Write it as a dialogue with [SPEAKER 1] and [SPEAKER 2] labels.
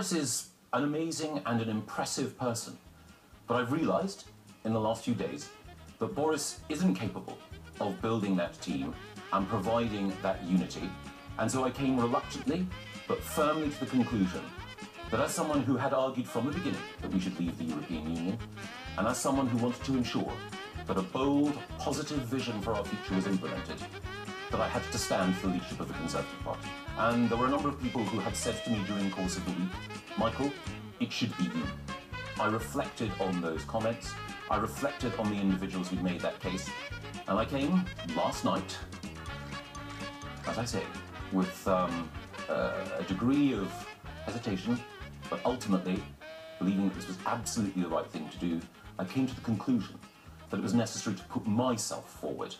[SPEAKER 1] Boris is an amazing and an impressive person, but I've realised in the last few days that Boris isn't capable of building that team and providing that unity, and so I came reluctantly but firmly to the conclusion that as someone who had argued from the beginning that we should leave the European Union, and as someone who wanted to ensure that a bold, positive vision for our future was implemented, that I had to stand for the leadership of the Conservative Party. And there were a number of people who had said to me during the course of the week, Michael, it should be you. I reflected on those comments, I reflected on the individuals who'd made that case, and I came last night, as I say, with um, uh, a degree of hesitation, but ultimately, believing that this was absolutely the right thing to do, I came to the conclusion that it was necessary to put myself forward